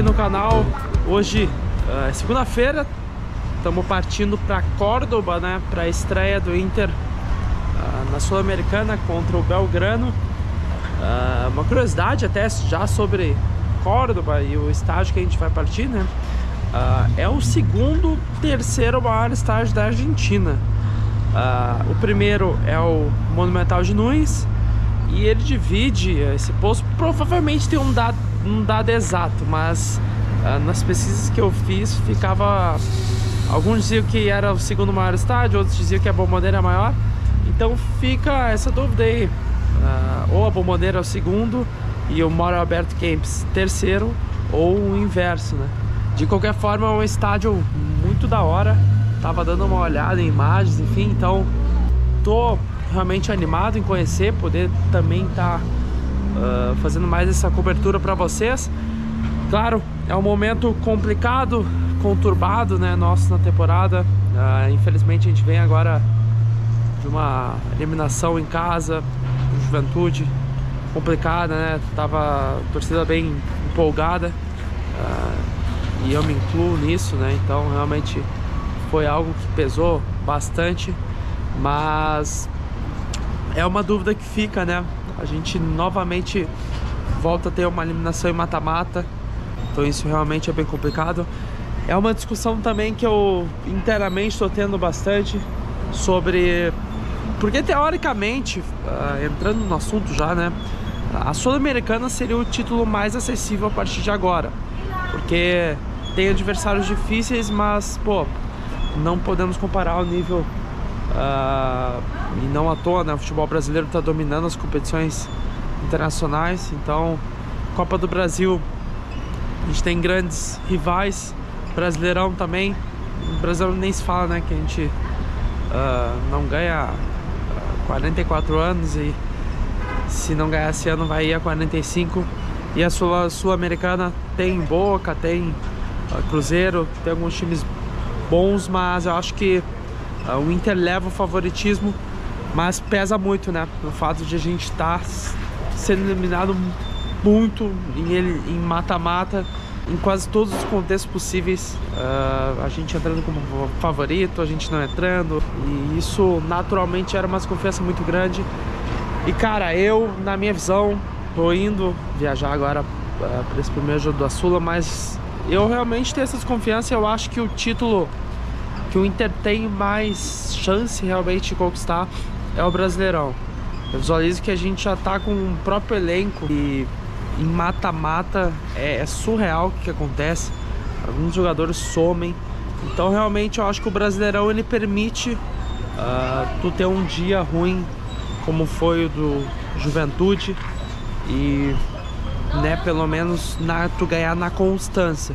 vlog no canal. Hoje uh, é segunda-feira, estamos partindo para Córdoba, né, para a estreia do Inter uh, na Sul-Americana contra o Belgrano. Uh, uma curiosidade até já sobre Córdoba e o estádio que a gente vai partir, né? é o segundo, terceiro maior estádio da Argentina. o primeiro é o Monumental de Nunes e ele divide esse posto, provavelmente tem um dado um dado exato, mas uh, nas pesquisas que eu fiz ficava. Alguns diziam que era o segundo maior estádio, outros diziam que a Bomboneira é maior. Então fica essa dúvida aí. Uh, ou a Bomboneira é o segundo e o Mauro Alberto Camps terceiro, ou o inverso, né? De qualquer forma, é um estádio muito da hora. Tava dando uma olhada em imagens, enfim, então tô realmente animado em conhecer, poder também estar. Tá uh, fazendo mais essa cobertura para vocês. Claro, é um momento complicado, conturbado, né, nosso na temporada. Uh, infelizmente a gente vem agora de uma eliminação em casa, Juventude complicada, né? Tava a torcida bem empolgada uh, e eu me incluo nisso, né? Então realmente foi algo que pesou bastante, mas é uma dúvida que fica, né? A gente novamente volta a ter uma eliminação em mata-mata. Então isso realmente é bem complicado. É uma discussão também que eu inteiramente estou tendo bastante sobre... Porque teoricamente, uh, entrando no assunto já, né? A Sul-Americana seria o título mais acessível a partir de agora. Porque tem adversários difíceis, mas, pô, não podemos comparar o nível Uh, e não à toa, né? O futebol brasileiro está dominando as competições internacionais. Então, Copa do Brasil, a gente tem grandes rivais. Brasileirão também. O Brasil nem se fala, né? Que a gente uh, não ganha 44 anos e se não ganhar esse ano vai ir a 45. E a Sul-Americana tem Boca, tem uh, Cruzeiro, tem alguns times bons, mas eu acho que o Inter leva o favoritismo, mas pesa muito, né? No fato de a gente estar tá sendo eliminado muito em mata-mata, em quase todos os contextos possíveis. Uh, a gente entrando como favorito, a gente não entrando. E isso naturalmente era uma desconfiança muito grande. E cara, eu, na minha visão, tô indo viajar agora uh, ah, para esse primeiro jogo da Sula, mas eu realmente tenho essa desconfiança. Eu acho que o título que o Inter tem mais chance realmente de conquistar é o Brasileirão. Eu visualizo que a gente já tá com um próprio elenco e em mata-mata é, é, surreal o que, que acontece. Alguns jogadores somem. Então realmente eu acho que o Brasileirão ele permite uh, tu ter um dia ruim como foi o do Juventude e né, pelo menos na, tu ganhar na constância.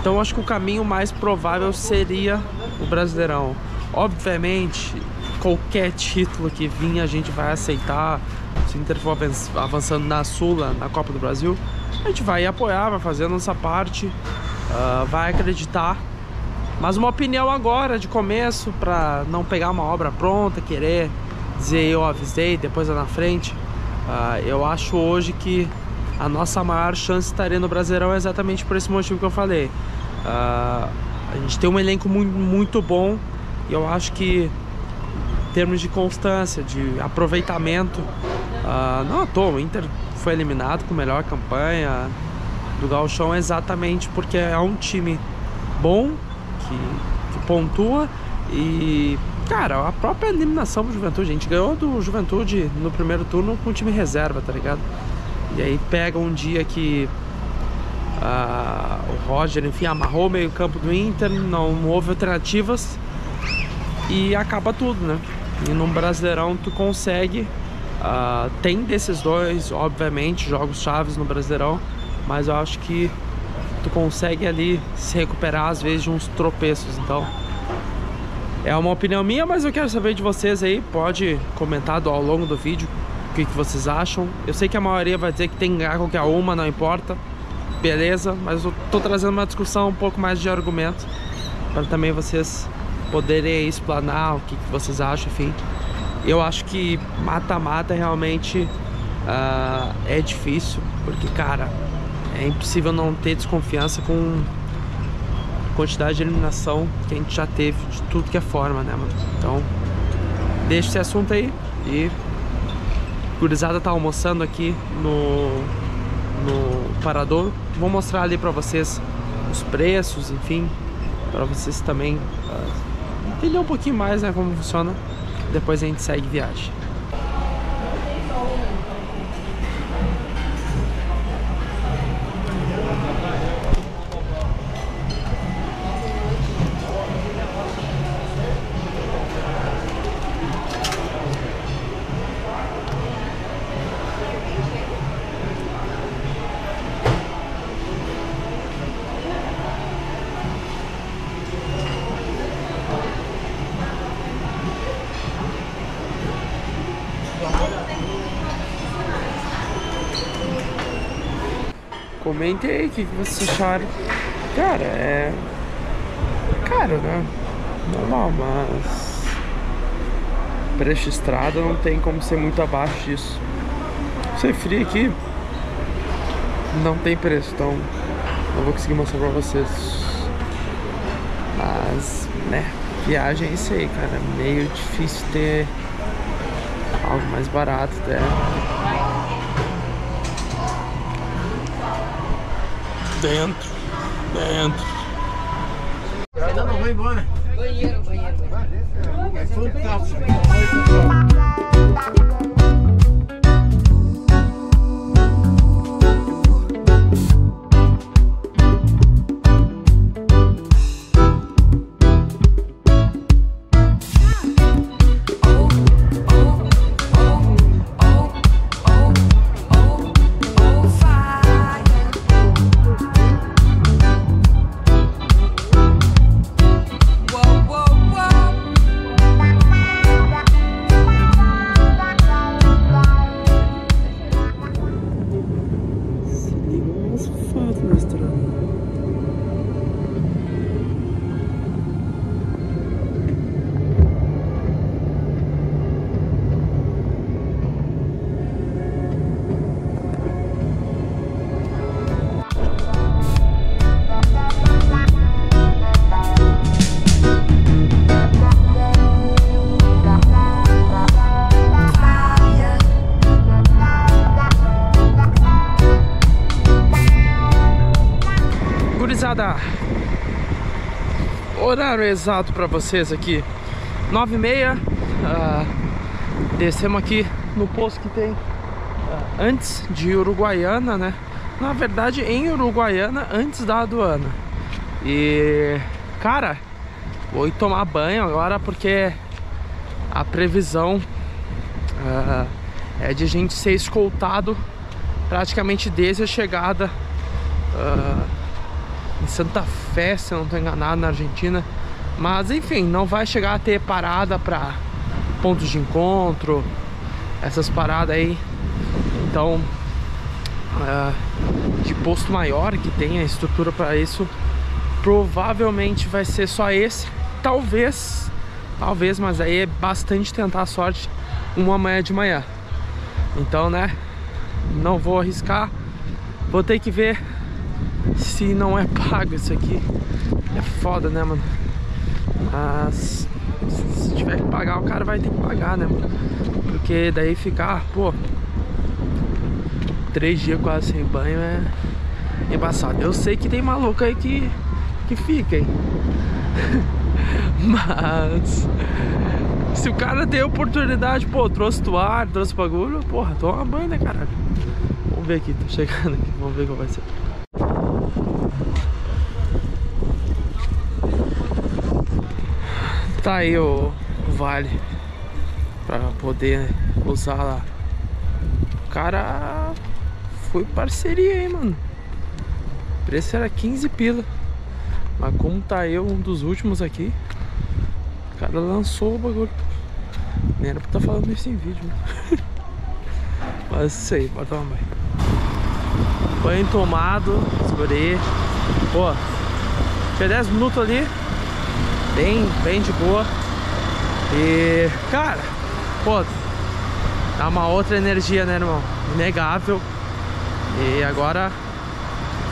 Então acho que o caminho mais provável seria o Brasileirão. Obviamente, qualquer título que vinha a gente vai aceitar. Se o Inter for avançando na Sula, na Copa do Brasil, a gente vai apoiar, vai fazer a nossa parte, uh, vai acreditar. Mas uma opinião agora, de começo, para não pegar uma obra pronta, querer dizer eu avisei, depois é na frente. Uh, eu acho hoje que a nossa maior chance estaria no Brasileirão exatamente por esse motivo que eu falei. Uh, a gente tem um elenco muito, muito bom e eu acho que em termos de constância, de aproveitamento, uh, não à toa, o Inter foi eliminado com melhor campanha do Gauchão exatamente porque é um time bom, que, que pontua e Cara, a própria eliminação do Juventude, a gente ganhou do Juventude no primeiro turno com o time reserva, tá ligado? E aí pega um dia que uh, o Roger, enfim, amarrou meio campo do Inter, não houve alternativas e acaba tudo, né? E no Brasileirão tu consegue, uh, tem desses dois, obviamente, jogos chaves no Brasileirão, mas eu acho que tu consegue ali se recuperar às vezes de uns tropeços, então... É uma opinião minha, mas eu quero saber de vocês aí, pode comentar ao longo do vídeo que, que vocês acham. Eu sei que a maioria vai dizer que tem que ganhar qualquer uma, não importa. Beleza, mas eu tô trazendo uma discussão um pouco mais de argumento para também vocês poderem explanar o que, que vocês acham, enfim. Eu acho que mata-mata realmente uh, é difícil, porque, cara, é impossível não ter desconfiança com a quantidade de eliminação que a gente já teve de tudo que é forma, né, mano? Então, deixa esse assunto aí e gurizada tá almoçando aqui no, no parador. Vou mostrar ali pra vocês os preços, enfim, para vocês também uh, entender um pouquinho mais, né, como funciona. Depois a gente segue viagem. Comentem o que, vocês acharam. Cara, é. Caro, né? Normal, mas. Preço estrada não tem como ser muito abaixo disso. Ser frio aqui não tem preço, então não vou conseguir mostrar pra vocês. Mas, né, viagem é isso aí, cara. Meio difícil ter algo mais barato, né? Dentro. Dentro. Não, não, vai embora. Banheiro, banheiro. É fantástico. Horário exato para vocês aqui. 9 e meia uh, Descemos aqui no posto que tem uh, Antes de Uruguaiana, né? Na verdade em Uruguaiana antes da aduana. E... Cara Vou ir tomar banho agora porque A previsão uh, É de gente ser escoltado Praticamente desde a chegada em Santa Fé, se eu não estou enganado, na Argentina. Mas enfim, não vai chegar a ter parada para pontos de encontro, essas paradas aí. Então, uh, de posto maior que tem a estrutura para isso, provavelmente vai ser só esse. Talvez, talvez, mas aí é bastante tentar a sorte uma manhã de manhã. Então, né, não vou arriscar. Vou ter que ver se não é pago isso aqui. É foda, né, mano? Mas se tiver que pagar, o cara vai ter que pagar, né, mano? Porque daí ficar, pô, três dias quase sem banho é embaçado. Eu sei que tem maluco aí que, que fica, hein? Mas se o cara tem oportunidade, pô, trouxe toalha, trouxe bagulho, porra, toma banho, né, caralho? Vamos ver aqui, tô chegando aqui, vamos ver qual vai ser. Tá aí o, o vale Pra poder usar lá. O cara Foi parceria aí, mano? O preço era 15 pila. Mas como tá eu, um dos últimos aqui O cara lançou o bagulho. Nem era pra estar tá falando isso em vídeo né? Mas aí, bota uma banho Banho tomado, segurei. Pô, tinha 10 minutos ali bem, bem de boa. E, cara, pô, dá uma outra energia, né, irmão? Inegável. E agora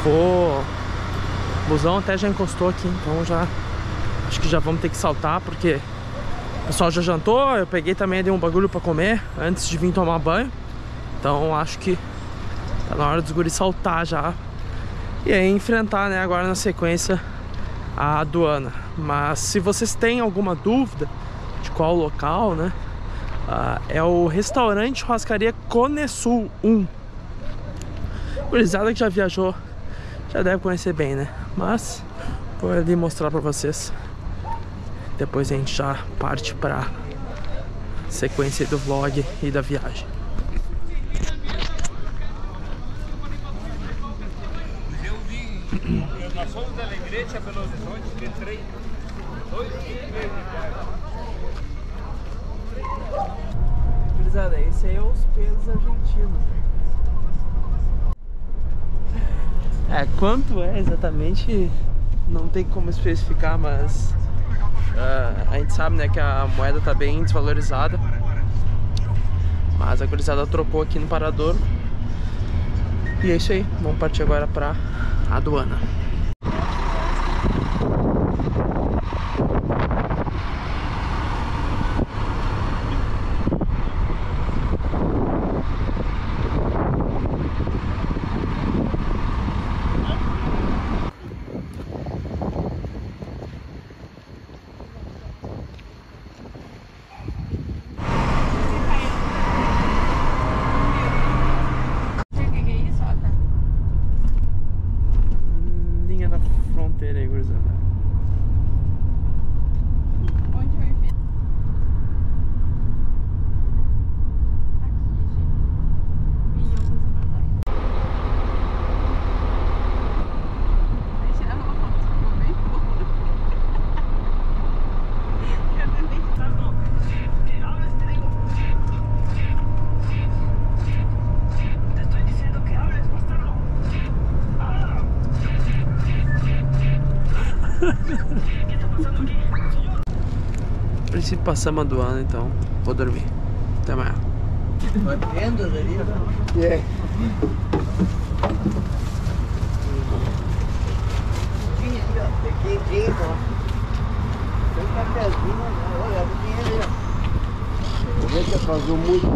vou... O busão até já encostou aqui, então já... Acho que já vamos ter que saltar, porque... O pessoal já jantou, eu peguei também dei um bagulho pra comer antes de vir tomar banho. Então acho que tá na hora dos guris saltar já. E aí enfrentar, né, agora na sequência a aduana. Mas se vocês têm alguma dúvida de qual local, né? Uh, é o restaurante churrascaria Conesul 1. Curizada que já viajou já deve conhecer bem, né? Mas vou ali mostrar pra vocês. Depois a gente já parte pra sequência do vlog e da viagem. Nós somos da Alegrete a Belo Horizonte, meses Gurizada, esse aí é os pesos argentinos. É, quanto é exatamente, não tem como especificar, mas uh, a gente sabe né, que a moeda tá bem desvalorizada. Mas a gurizada trocou aqui no parador. E é isso aí, vamos partir agora pra aduana. Princípio passamos do ano, então vou dormir. Até amanhã. Se atrasou muito.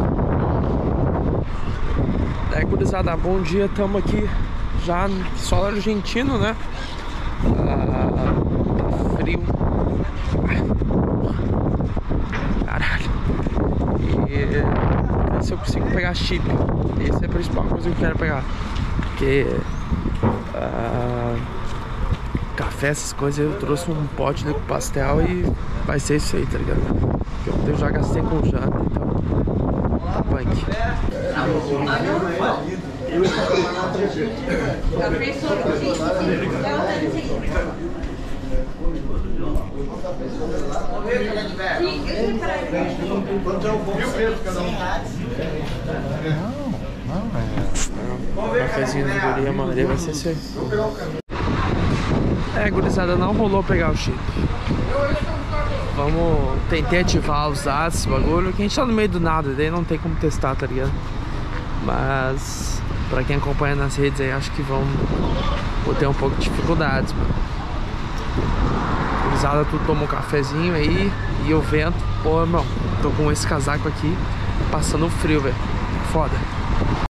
É, gurizada, bom dia, estamos aqui já no solo argentino, né? Ah, tá frio. Caralho. E ver se eu consigo pegar chip. Essa é a principal coisa que eu quero pegar. Porque ah, café, essas coisas, eu trouxe um pote de pastel e vai ser isso aí, tá ligado? Porque eu já gastei com janta, então tá punk. O cafezinho do guri, a maioria vai ser aí. É, gurizada, não rolou pegar o chip. Vamos tentar ativar os esse bagulho, que a gente tá no meio do nada, daí não tem como testar, tá ligado? Mas pra quem acompanha nas redes aí, acho que vão vou ter um pouco de dificuldades, mano. Gurizada, tudo tomou um cafezinho aí e o vento, pô, irmão, tô com esse casaco aqui passando frio, velho. Foda.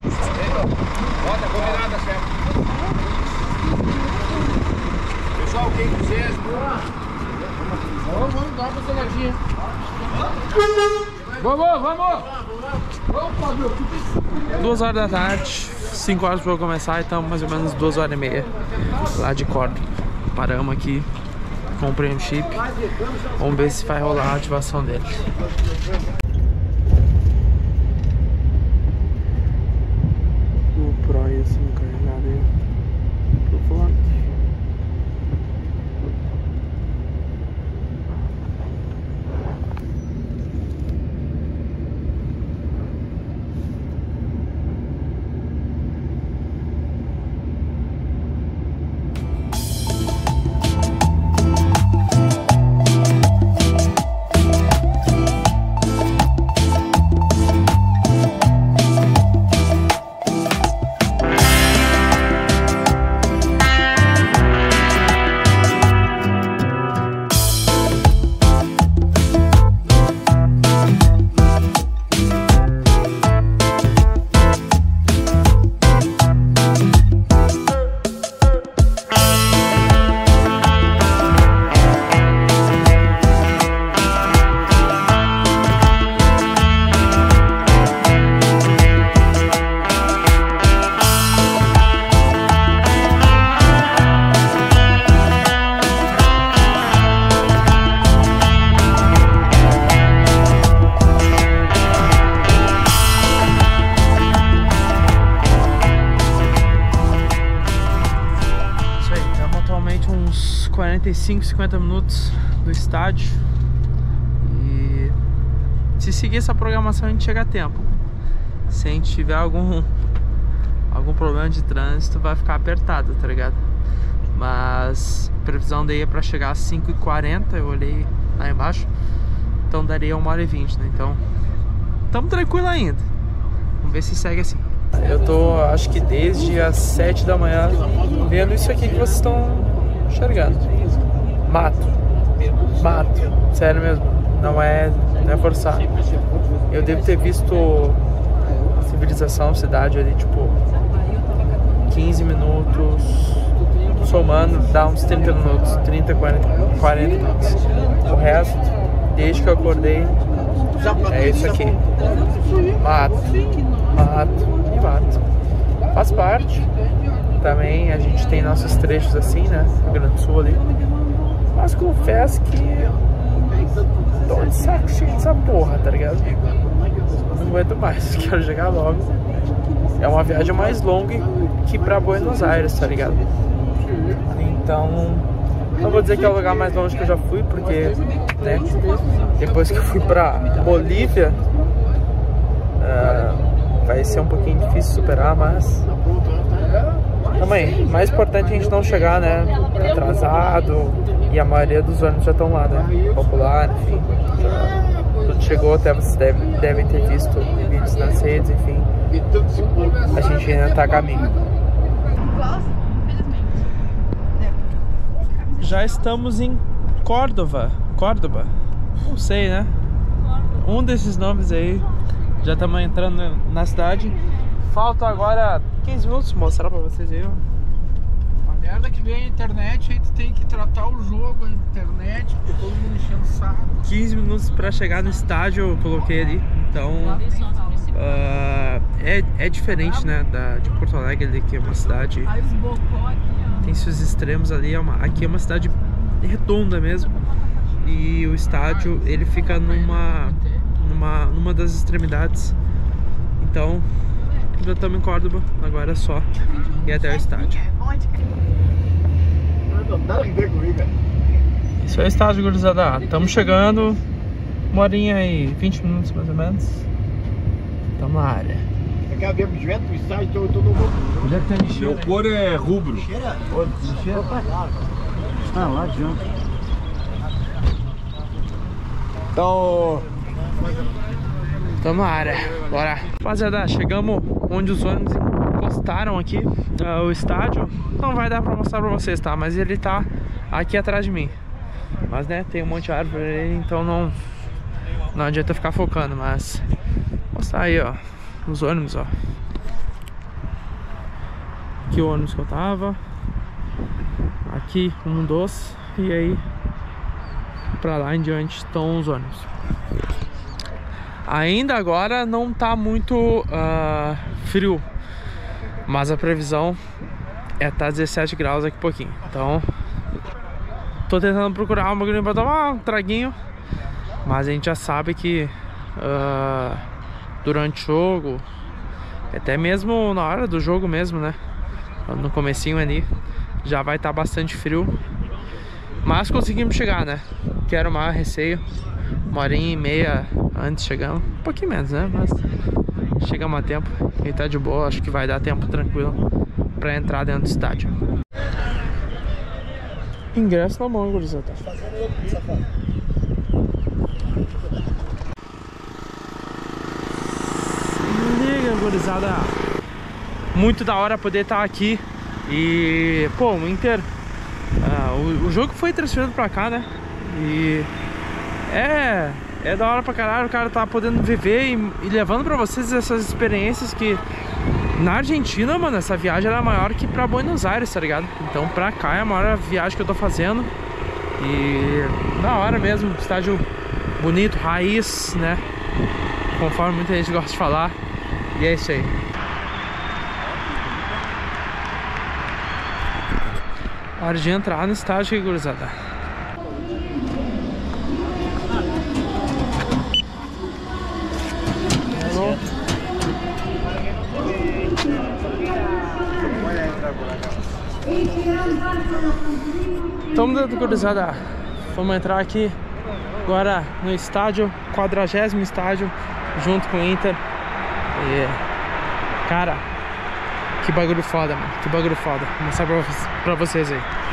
Bota combinada, chefe. Pessoal, quem quiser. Vamos, vamos dar uma pegadinha. Vamos, vamos! Duas horas da tarde, 5 horas pra eu começar, então mais ou menos duas horas e meia lá de corda. Paramos aqui, comprei um chip, vamos ver se vai rolar a ativação dele. 45, 50 minutos do estádio. E se seguir essa programação a gente chega a tempo. Se a gente tiver algum algum problema de trânsito, vai ficar apertado, tá ligado? Mas previsão daí é pra chegar às 5h40, eu olhei lá embaixo. Então daria 1 hora e 20, né? Então, tamo tranquilo ainda. Vamos ver se segue assim. Eu tô, acho que desde as 7 da manhã, vendo isso aqui que vocês estão enxergando. Mato. Mato. Sério mesmo. Não é, não é forçar. Eu devo ter visto civilização, cidade ali, tipo, 15 minutos. Somando, dá uns 30 minutos. 30, 40, 40 minutos. O resto, desde que eu acordei, é isso aqui. Mato. Mato e mato. Faz parte. Também a gente tem nossos trechos assim, né? No Grande Sul ali. Mas confesso que tô de saco cheio dessa porra, tá ligado? Não aguento mais, quero chegar logo. É uma viagem mais longa que pra Buenos Aires, tá ligado? Então, não vou dizer que é o lugar mais longe que eu já fui, porque, né, depois que eu fui pra Bolívia, uh, vai ser um pouquinho difícil superar, mas também, mais importante é a gente não chegar, né, atrasado, e a maioria dos ônibus já estão lá, né, popular, enfim, já, tudo chegou, até vocês devem, ter visto vídeos nas redes, enfim, a gente ainda tá a caminho. Já estamos em Córdoba, Córdoba, não sei, né, um desses nomes aí, já estamos entrando na cidade, falta agora 15 minutos mostrar pra vocês aí, ó. Merda que vem a internet, aí tu tem que tratar o jogo, a internet, porque todo mundo enchendo o saco. 15 minutos pra chegar no estádio, eu coloquei ali. Então, uh, é, é diferente, né, da, de Porto Alegre, ali, que é uma cidade... Tem seus extremos ali, é uma, aqui é uma cidade redonda mesmo. E o estádio, ele fica numa, numa, numa das extremidades. Então, já estamos em Córdoba, agora é só ir até o estádio. Isso é o estádio, gurizada. Estamos chegando, uma horinha e 20 minutos mais ou menos. Estamos na área. Onde é que tá de Meu cor é rubro. Ah, lá adianta. Então, Área, bora. Rapaziada, chegamos onde os ônibus encostaram aqui, uh, o estádio. Não vai dar pra mostrar pra vocês, tá? Mas ele tá aqui atrás de mim. Mas, né, tem um monte de árvore aí, então não, não adianta ficar focando, mas... Mostrar aí, ó, os ônibus, ó. Aqui o ônibus que eu tava. Aqui um dos. E aí, pra lá em diante estão os ônibus. Ainda agora não tá muito uh, frio, mas a previsão é tá 17 graus daqui pouquinho. Então, tô tentando procurar uma bagulho pra tomar um traguinho, mas a gente já sabe que uh, durante o jogo, até mesmo na hora do jogo mesmo, né? No comecinho ali, já vai estar tá bastante frio. Mas conseguimos chegar, né? Quero mais receio. Uma horinha e meia antes chegamos. Um pouquinho menos, né? Mas chegamos a tempo. E tá de boa, acho que vai dar tempo tranquilo pra entrar dentro do estádio. Ingresso na mão, gurizada. Liga, gurizada. Muito da hora poder estar aqui. E, pô, o Inter. ah, o, o jogo foi transferido pra cá, né? E é, é da hora pra caralho o cara tá podendo viver e, e levando pra vocês essas experiências que na Argentina, mano, essa viagem era maior que pra Buenos Aires, tá ligado? Então pra cá é a maior viagem que eu tô fazendo e da hora mesmo, estádio bonito, raiz, né? Conforme muita gente gosta de falar e é isso aí. Hora de entrar no estádio aqui, Então Então, gurizada, vamos entrar aqui agora no estádio, quadragésimo estádio, junto com o Inter. E, cara, que bagulho foda, mano. Que bagulho foda. Vou mostrar pra vocês aí.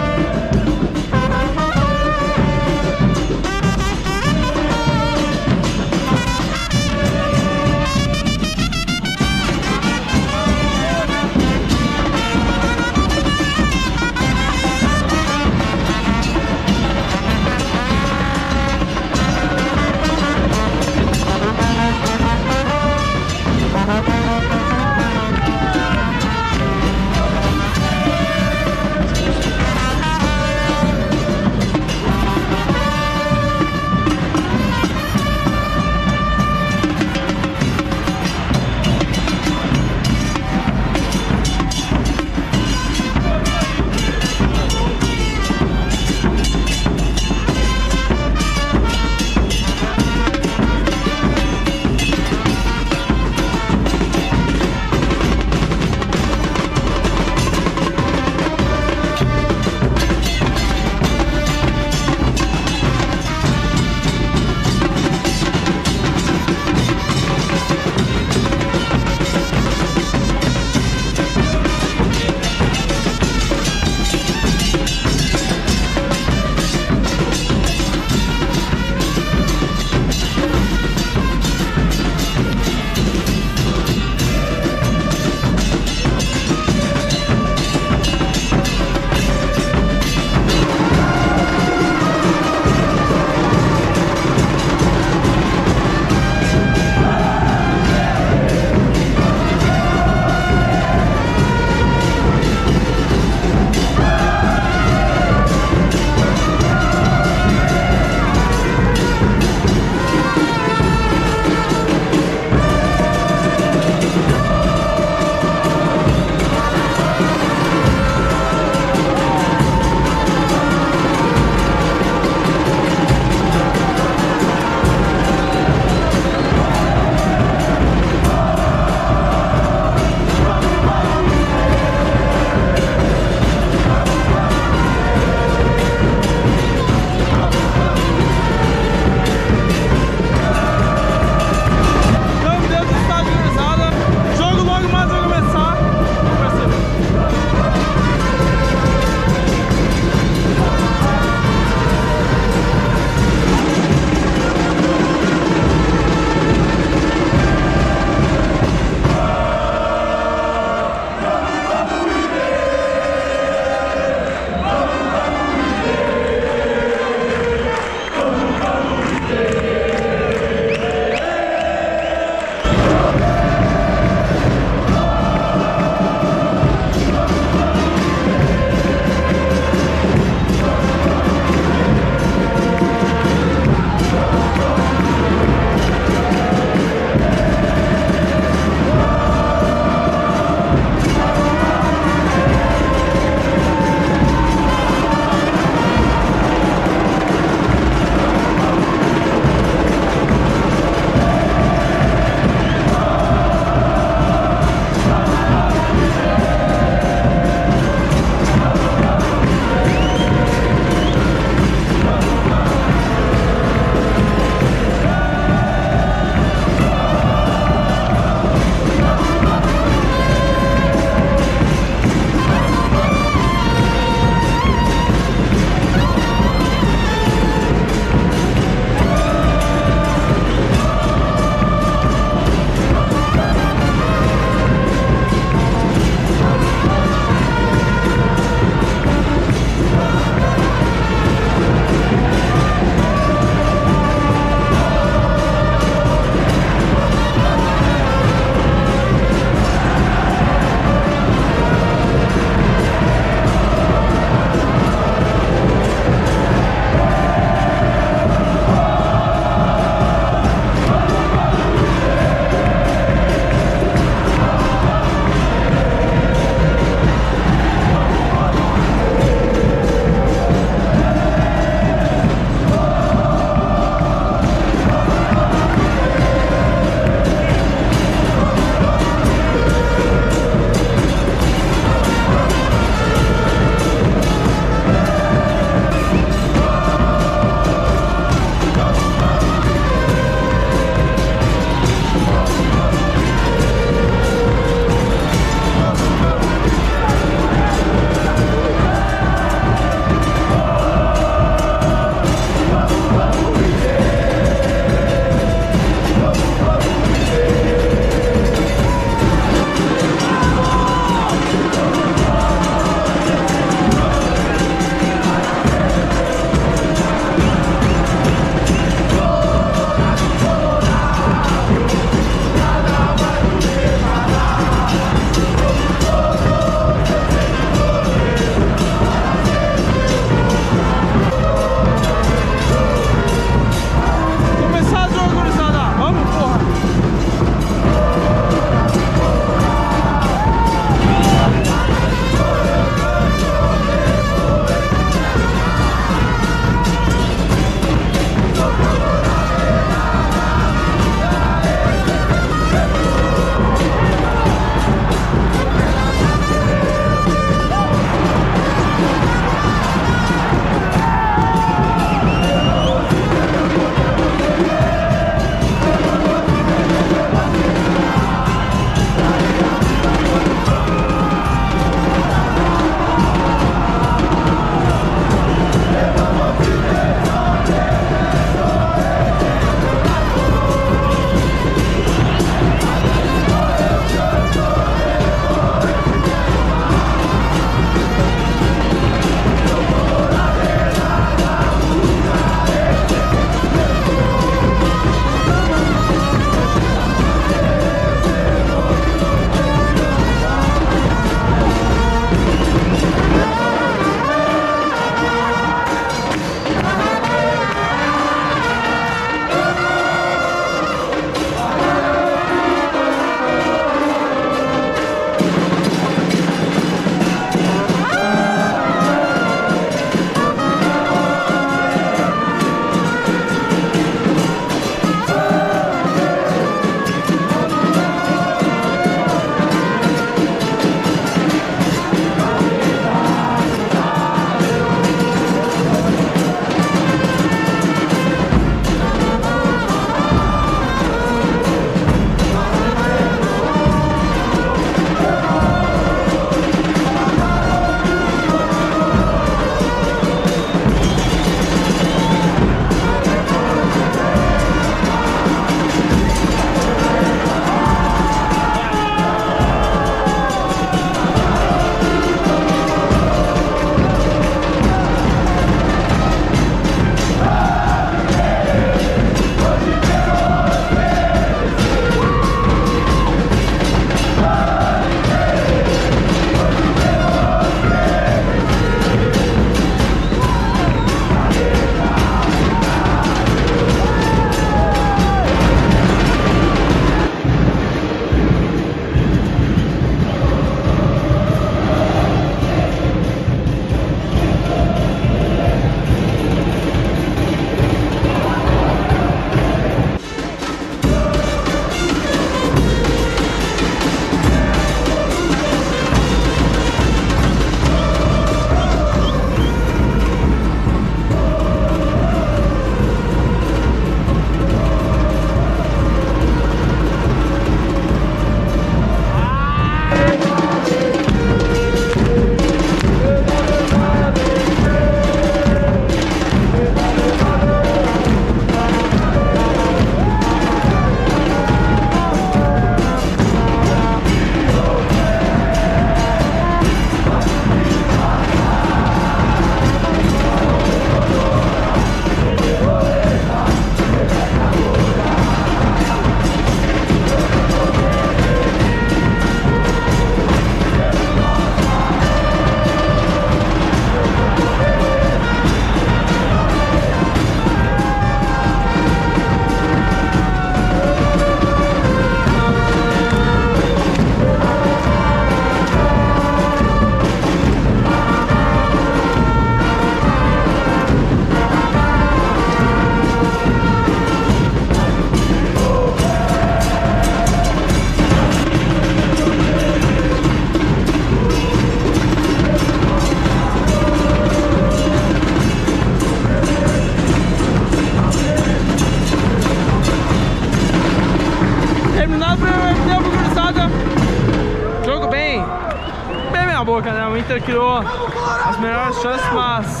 Inter criou as melhores chances, mas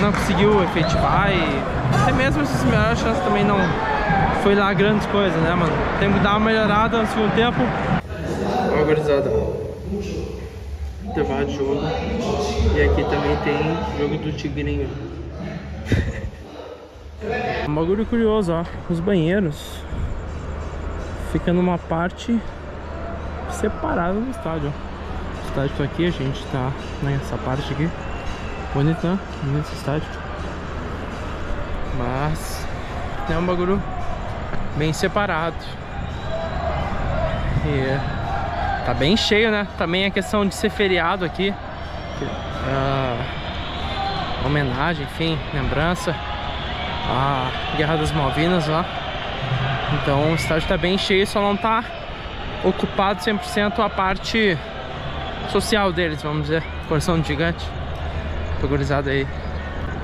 não conseguiu efetivar e até mesmo essas melhores chances também não foi lá grandes coisas, né, mano? Tem que dar uma melhorada no segundo tempo. Ó, gurizada. Intervalo de jogo. E aqui também tem jogo do Tigrinho. Um bagulho curioso, ó. Os banheiros fica numa parte separada do estádio. ó. Estádio tá aqui, a gente tá nessa parte aqui. Bonito, né? Bonito esse estádio. Mas é um bagulho bem separado. E tá bem cheio, né? Também a questão de ser feriado aqui. Ah, homenagem, enfim, lembrança a Guerra das Malvinas lá. Então o estádio tá bem cheio, só não tá ocupado 100% a parte social deles, vamos dizer. Coração gigante. Pagurizado aí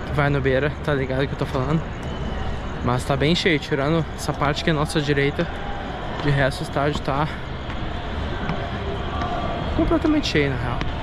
que vai no beira, tá ligado o que eu tô falando. Mas tá bem cheio, tirando essa parte que é nossa direita. De resto o estádio tá completamente cheio na real.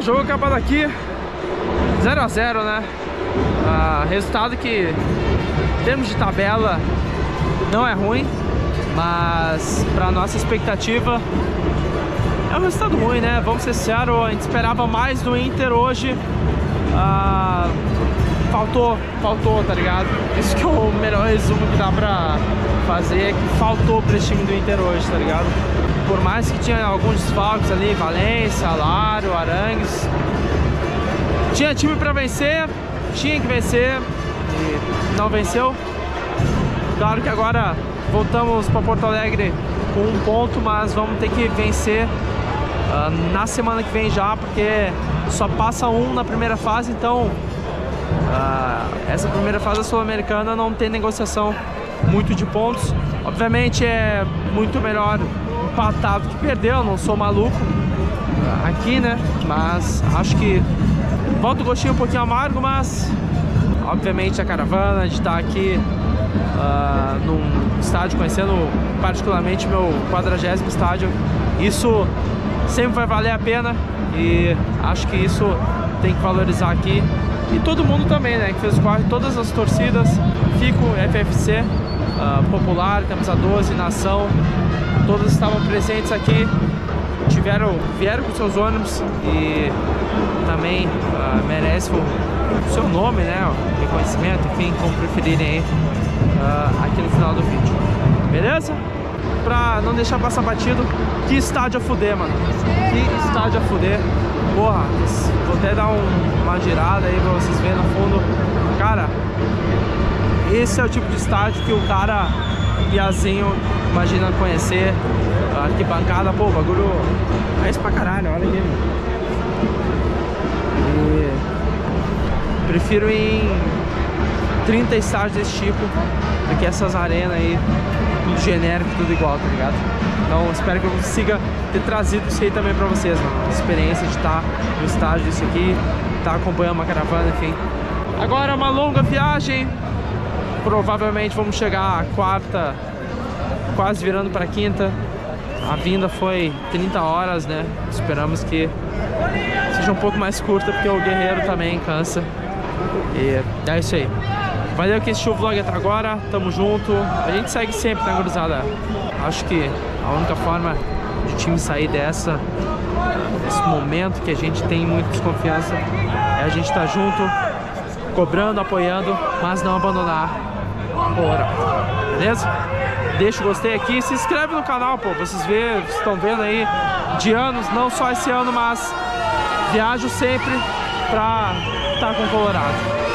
Jogo acabado aqui 0x0, né? Ah, resultado que, em termos de tabela, não é ruim, mas para nossa expectativa é um resultado ruim, né? Vamos ser sinceros, a gente esperava mais do Inter hoje. Ah, faltou, faltou, tá ligado? Isso que é o melhor resumo que dá pra fazer, é que faltou esse time do Inter hoje, tá ligado? Por mais que tinha alguns desfalques ali, Valência, Alaro, Arangues, tinha time pra vencer, tinha que vencer e não venceu. Claro que agora voltamos para Porto Alegre com um ponto, mas vamos ter que vencer uh, na semana que vem já, porque só passa um na primeira fase, então uh, essa primeira fase Sul-Americana não tem negociação muito de pontos. Obviamente é muito melhor empatado que perdeu, não sou maluco aqui, né? Mas acho que volta o gostinho um pouquinho amargo, mas obviamente a caravana de estar aqui uh, num estádio, conhecendo particularmente meu 40 estádio, isso sempre vai valer a pena e acho que isso tem que valorizar aqui. E todo mundo também, né, que fez corre, todas as torcidas, Fico, FFC, uh, ah, Popular, Camisa 12, Nação, todas estavam presentes aqui, tiveram, vieram com seus ônibus e também uh, merecem o seu nome, né, o reconhecimento, enfim, como preferirem aí uh, aqui no final do vídeo. Beleza? Pra não deixar passar batido, que estádio a fuder, mano. Que estádio a fuder. Porra, vou até dar um, uma girada aí pra vocês verem no fundo. Cara, esse é o tipo de estádio que o cara piazinho imagina conhecer. Arquibancada, pô, bagulho é isso pra caralho, olha aqui. E prefiro em 30 estádios desse tipo do que essas arenas aí, tudo genérico, tudo igual, tá ligado? Então espero que eu consiga ter trazido isso aí também pra vocês, mano. A experiência de estar no estádio disso aqui, estar tá acompanhando uma caravana, enfim. Agora uma longa viagem. Provavelmente vamos chegar à quarta, quase virando pra quinta. A vinda foi 30 horas, né? Esperamos que seja um pouco mais curta, porque o guerreiro também cansa. E é isso aí. Valeu que assistiu o vlog até agora, tamo junto. A gente segue sempre, né, gurizada? Acho que a única forma de o time sair dessa, desse momento que a gente tem muita desconfiança, é a gente estar tá junto, cobrando, apoiando, mas não abandonar Bora, Beleza? Deixa o gostei aqui, se inscreve no canal, pô. Vocês vê, estão vendo aí de anos, não só esse ano, mas viajo sempre pra estar tá com o Colorado.